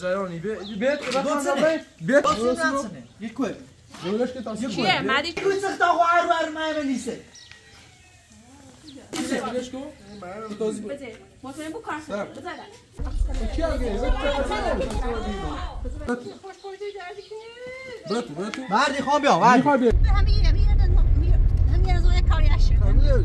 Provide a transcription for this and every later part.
جایانی بیت. بیت? Je kwijt. دولش که تاسی چیه مدی waar waar mij maar niet zit. دولش کو تازی بده مطمئن بو کار سر. بزنم کی اگه برات برات jou, waar? می‌خوای بیت همین همین همین از اون?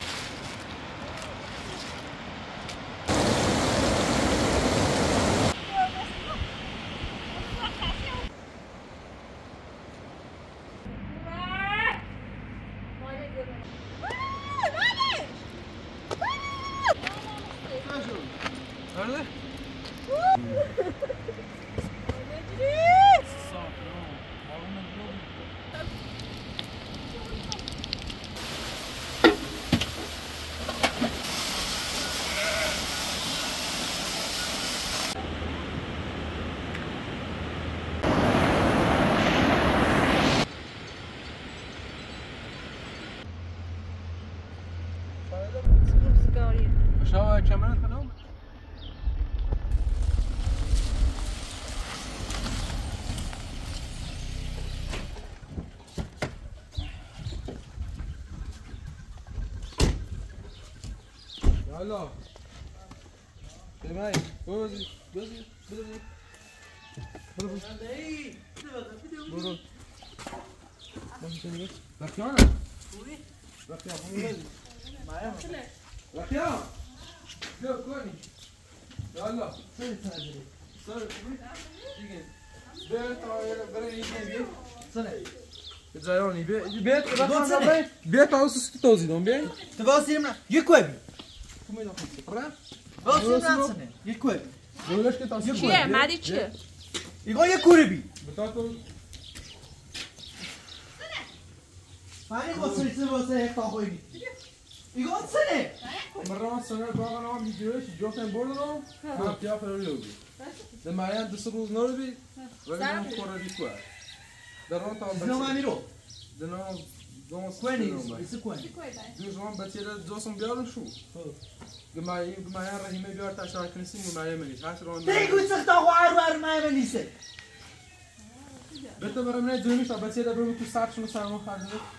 Bak sen geç. Bak yana. Bak ya, bunu ver. Bak ya. Yok koy. Yalla. Sen 많이 것을 있으면 했다 거기. 이거 어쩌네? Marrom sonora joga no amigo de hoje, jogo tem bordo não? Não, pior para o jogo. De manhã do sul do norte, vai vir um coro de quê? Da ronda um é Não vai mirou. De não vamos quando isso quando? Dos vão bater dois são belo chu. De manhã de manhã a gente melhor tá achar que sim, de manhã mas acho que não. Tem que ser tão tá ar ar manhã nisso. Beto para mim, dormir, tá bater da bruma com sapos no salão fazer. Né?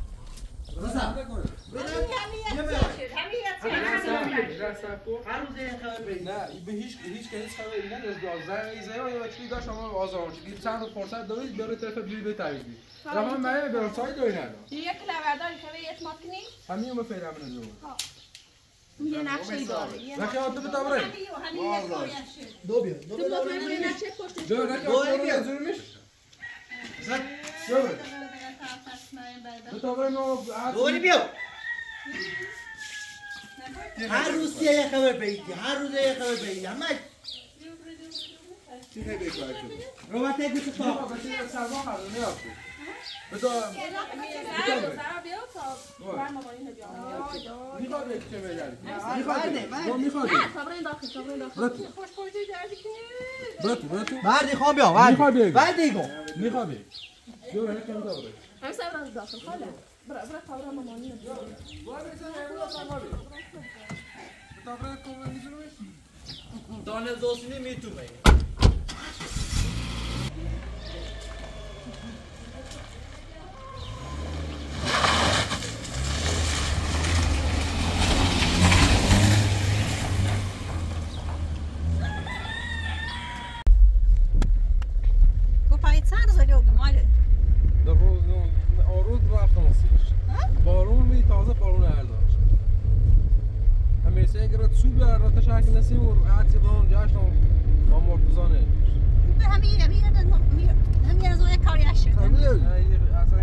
نه به هیچ هیچ کس خبری داشت زنگ زنگ یا چی داشت شما آزار شد چند روز فرصت دارید برای طرف بیل به تعویض بید اما من به سایت داری ندارم یک کلاورداری که به اعتماد کنی همین ما فعلا من نزول یه نقشه داره یه رکی آت به تابره دو بیا. دو بیا. مطمئن یه نقشه پشتش جو رکی دو بیا. دوری بیا. هر روز یه خبر بگیر. هر روز یه خبر بگیر. همه رو باید یک بیست تا. بچه سرما خرده نیافته بتا می‌خواد یک چه بیاری Mam sam raz do tego, chodź. Wraca rano, mam nie. Głowy za mnie, wraca głowy. Dobra, kogo nie zrobisz? To nie dosnie mi tu, bej. Thank you. و عکس بارون جاشن با مرتزانه همین همین همین از اون کاریشه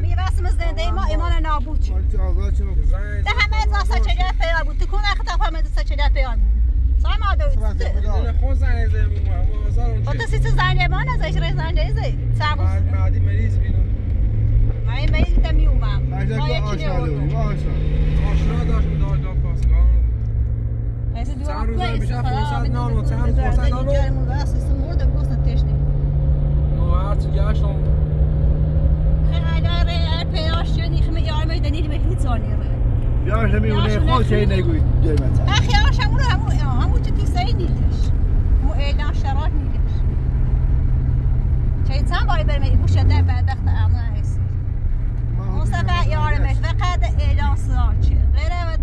می واسه زنده ما ایمان نابود شد. ده همه از سچه پیدا بود. تو کون وقت همه از سچه پیدا بود. سای ما دو خون زنگ زمین ما هزار و تو سیت زنده ما نزایش رای زنده زی. سابو بعدی مریض بینم ما این میل دیدم میومم. ما یکی نیوردم آشنا داشت به چند روز بیشتر فرصت نانو چند فرصت نانو مرده گوست تشنه نو هرچی گشتم خیلی ره پیاش شدی خمی یارمه دنیل به هیچ زانی ره بیا نمیونه خود چه نگوی جایمت اخی آش همون همون همون چه تیسایی نیدش مو اعلان شرات نیدش چه چند باری برمه بوشه در بدبخت اعلان هستی مصطفى یارمش فقط اعلان ساچه غیره و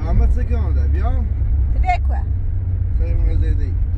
دم ترابلی برمه احمد سکان ده بیا تبیکوه خیلی زیده ای تکت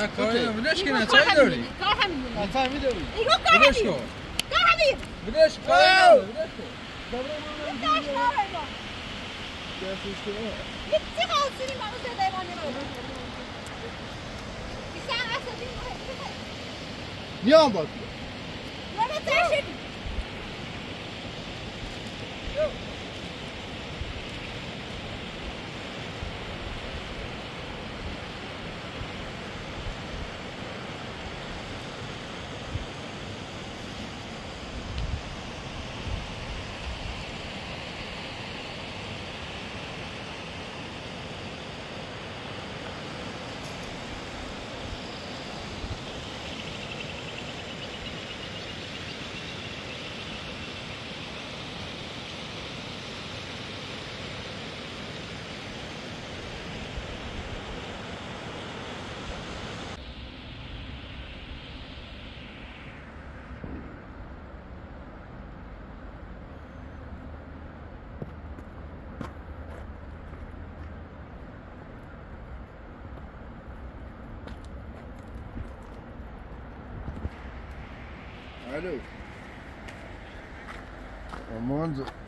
نه کاری نه بدش که نه چای داری؟ کار همین من فهمیده بود ایگو کار بدش همین کن. کار همین بدش نداره بدش کن. داشت کار همین Bitti kalsın imanı söyleyeyim anneme. Bir sen asıl bir میام با تو. Valeu. É aí.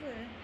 elsewhere.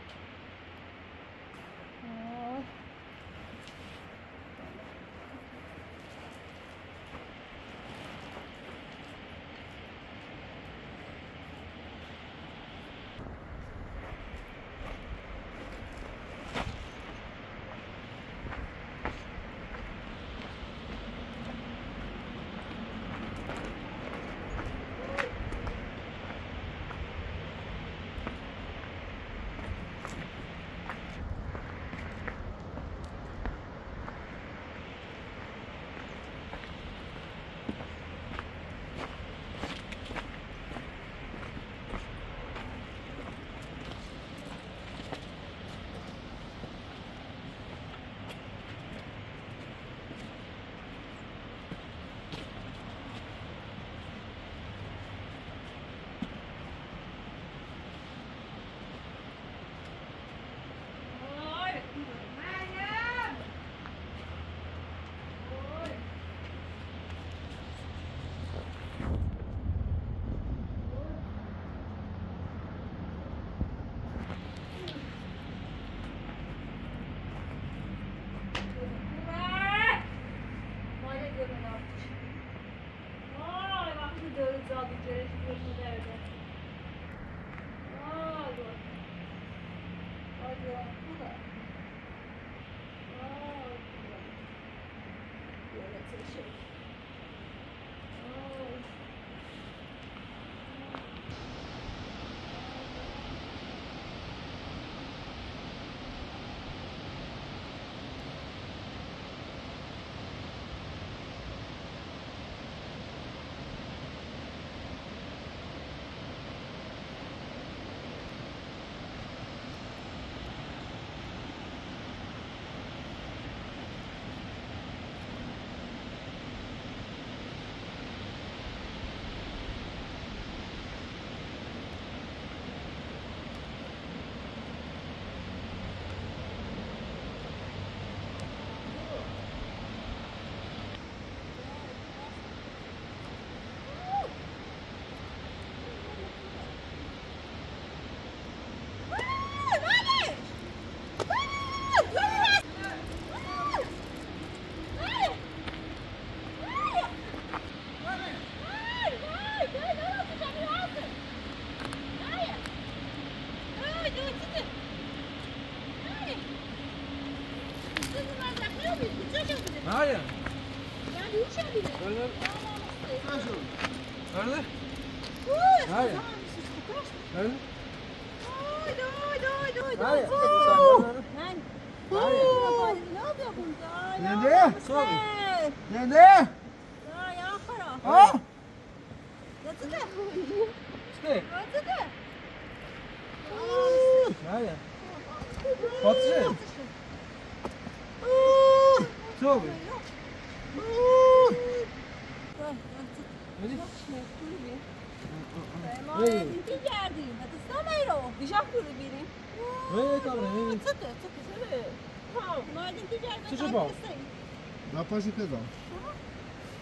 faz empezar.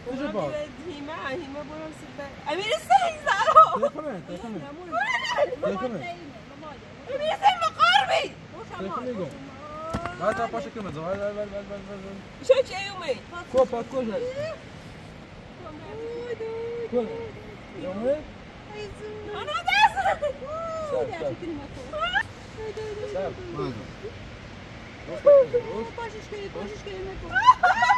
Hoje é bom. Rima, rima moram süper. Emir'i sen zaro. Yakın et, yakın et. Yakın et. Emir'i sen makarbi. Yakın et. Hadi daha paşa kırmızı. Hadi hadi hadi hadi hadi. Şöyle şey yumayın. Kop at koş. Koş. Yumayın. Ana odası. Sen, sen. Sen. Hadi. Koş, koş, koş. Koş, koş, koş.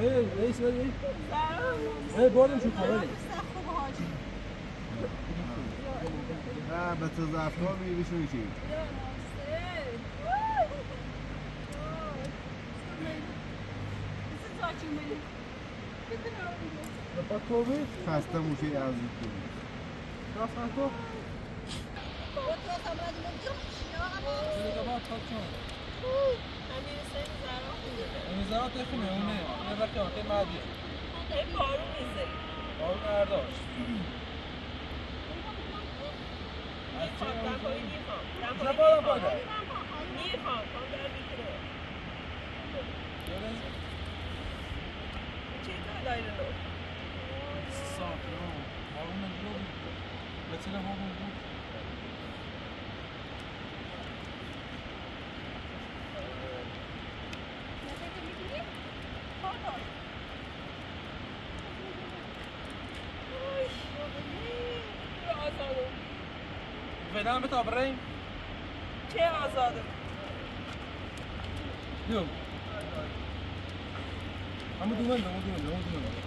ايه ايه اسمه ايه؟ ايه بردم شو حوالي. ها به تظرفها میریشون چی Pakowy? خسته موشه از کنی Rafał to? Ile zabaw patrzą. Emir sen zaro. Oni zaraz telefonu eune. Ne bakıyor? Te madi. Hep doğru bizi. Oğlum nerede? Niye ben koyu niye fan? Ben Ne koyu bana niye fan? böyle? Niye fan? Pode ser na rua, بدم به تابرین چه آزاده بیام همه دومنده همه دومنده همه دومنده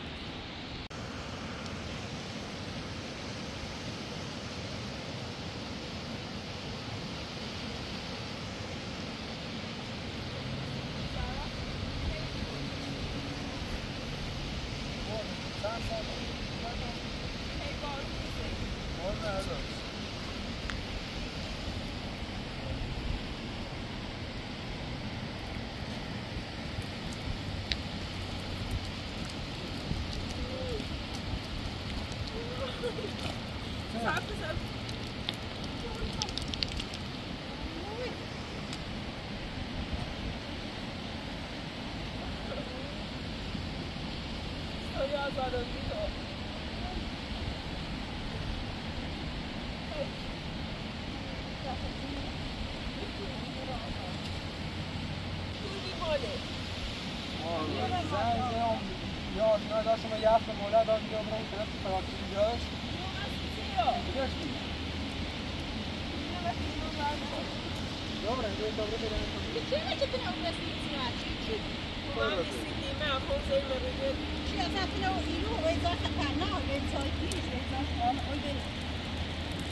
Ikiona kitu na urasiti wake kitu kuvanisindima akonzelo rege kiasatile ilu weza katana weza kish weza kon odele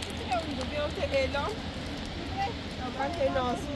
kitu na ungu vyote elam Abrante nasu.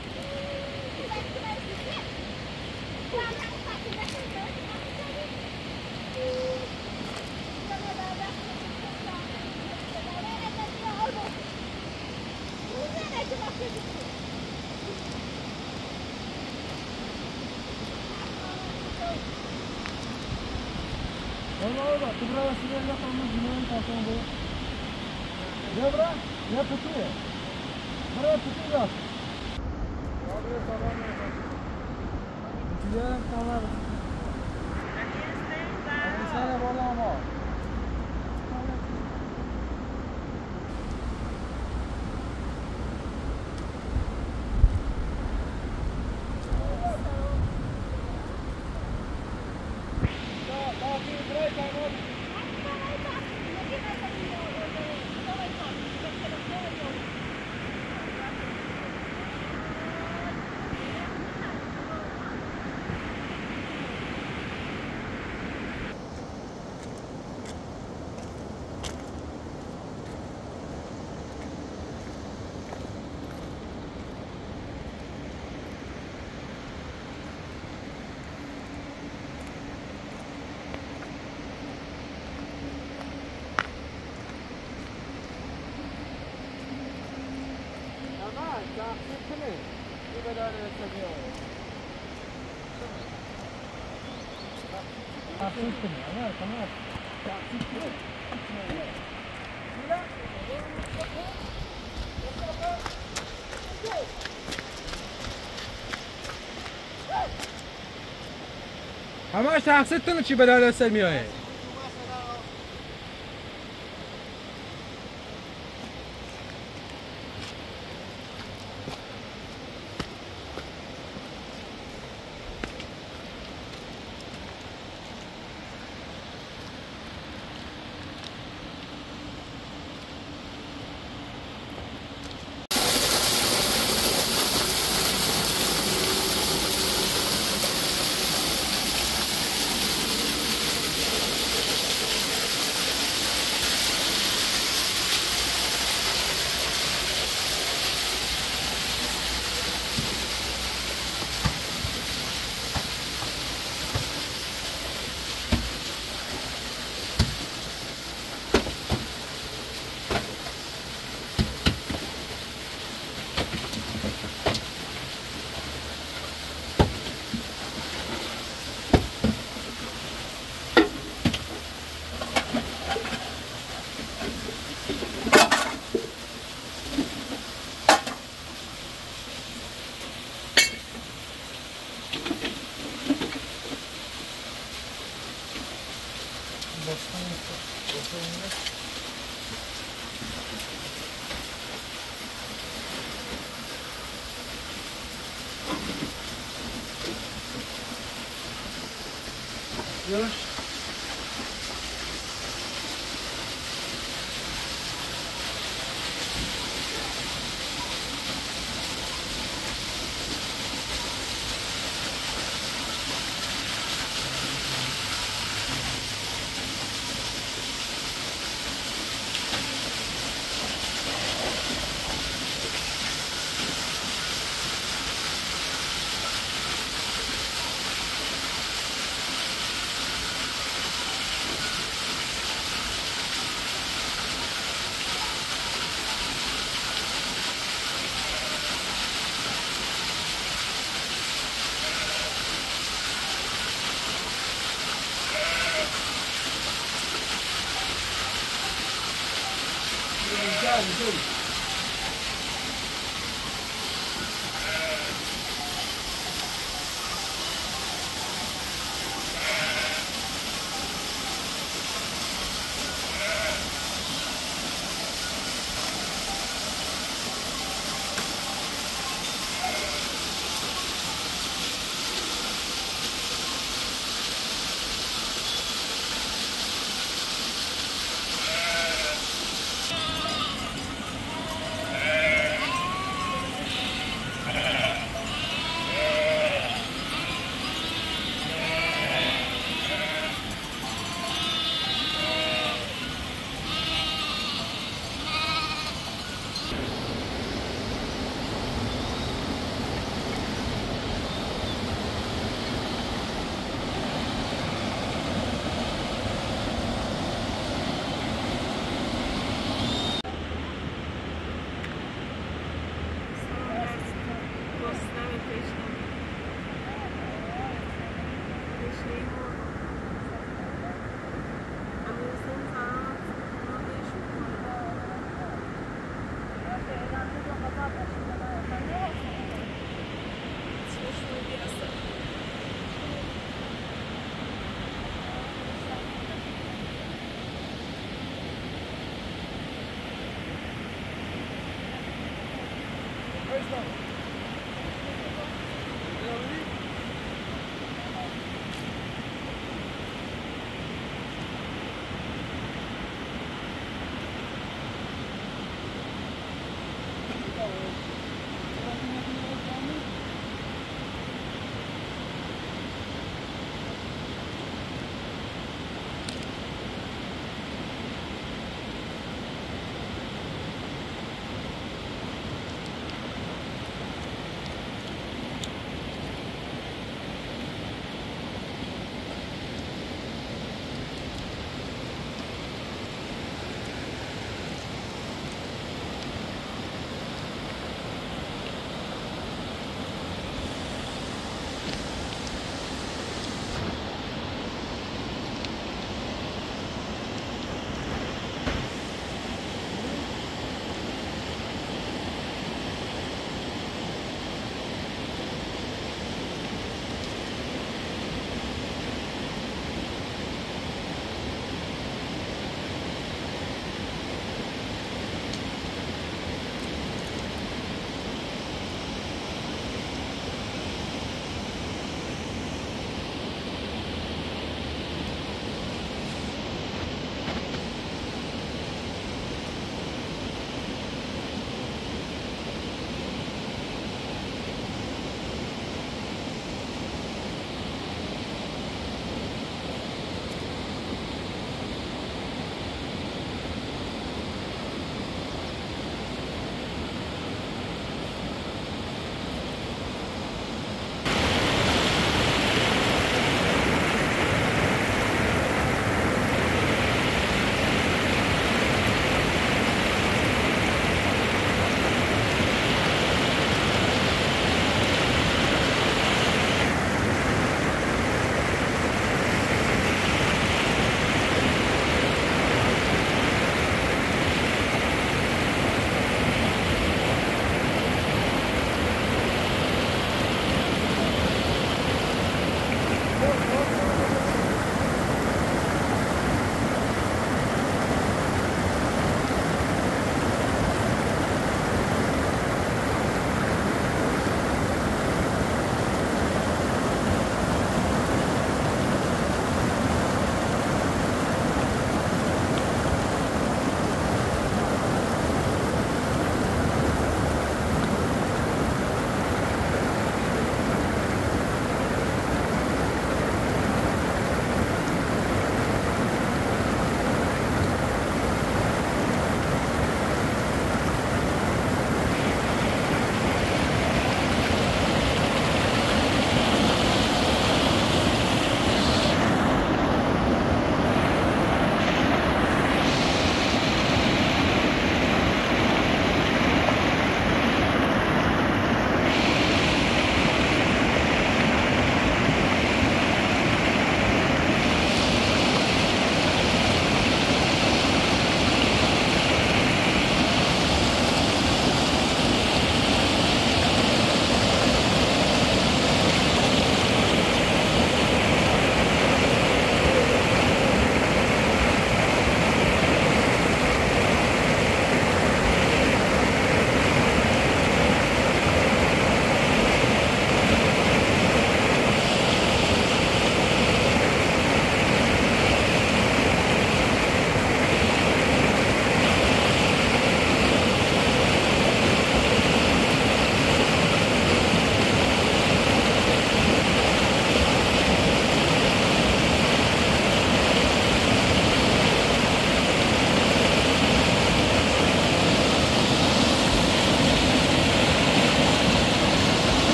Devra, yapıtı ya. Buraya tutuyor. همش تقصیرتونه چی به دست میایه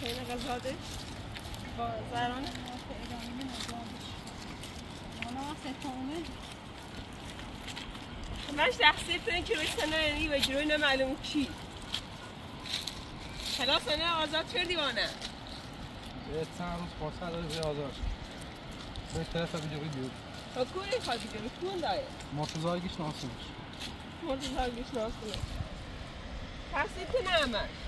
خیلی غزاده با زرانه همش تقصیر تو این که روی سنه و جروی نمعلوم کی؟ خلاص سنه آزاد چه دیوانه. یه چند روز پاسه داره به آزار به طرف بجوری بیود و کوری خواهی که کون داره مرتضایگیش ناسونش مرتضی گیش ناسونه تقصیر تو نه همش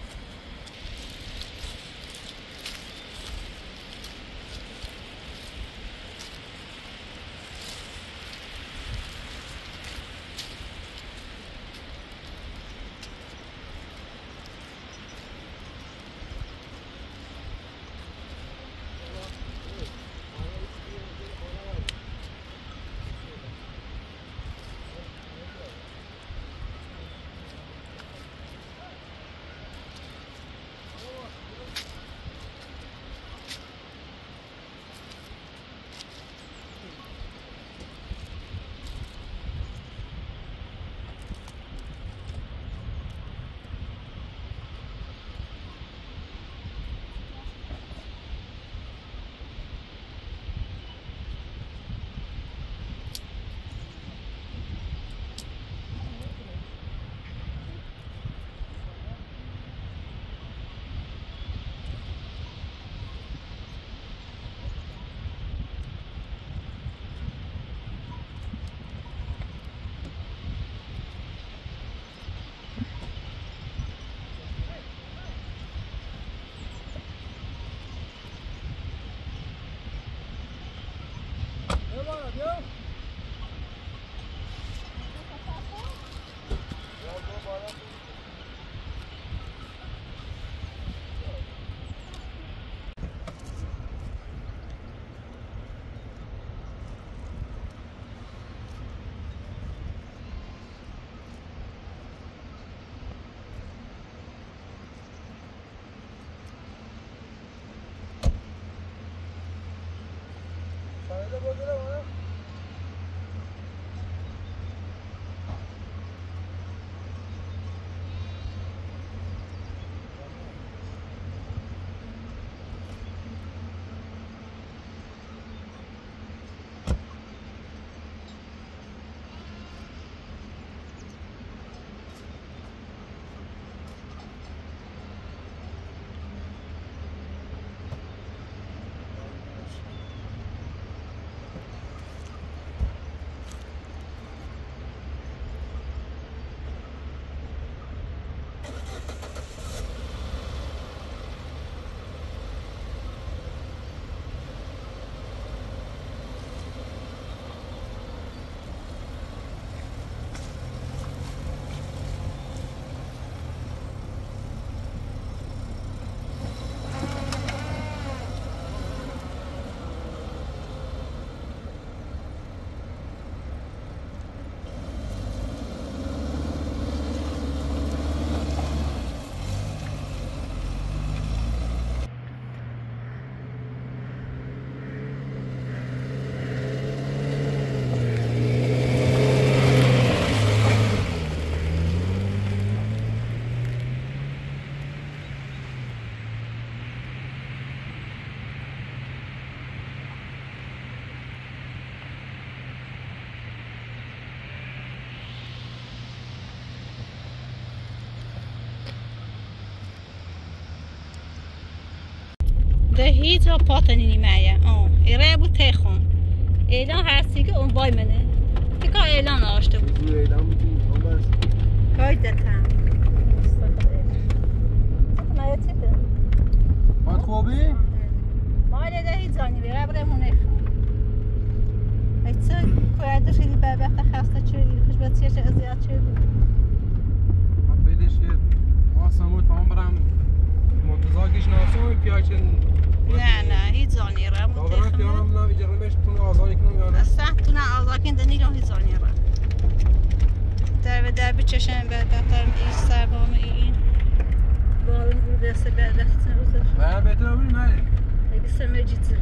هیچ ها پاتنی نیمه آه. ایره بود تخون اعلان هستی که اون بای منه. که که اعلان آشته بود. اون بس کای دتم باید خوبی؟ مال ده هیچ زانی بیره بره مونه خون. ایچه کوید خیلی بدبخت خسته چردی خوش باید چیش ازیاد بیدش که بود تمام برم ناسون پیاچن نه نه هیچ زانی را داوران مونه پیانم نه ایجا رمش تونه آزایی کنم یا نه اصلا تو نه آزاکین دنی رو هیچ زانی را در به در بچشن بدبختر ای سربام این. بارون بود دست بدبخت روزش نه بهتر بودی نه. اگه سمه جیتی را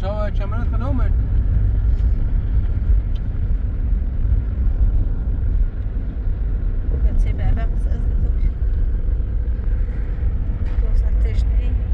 شما کمرت خدا اومد. Mogoče berem z, z,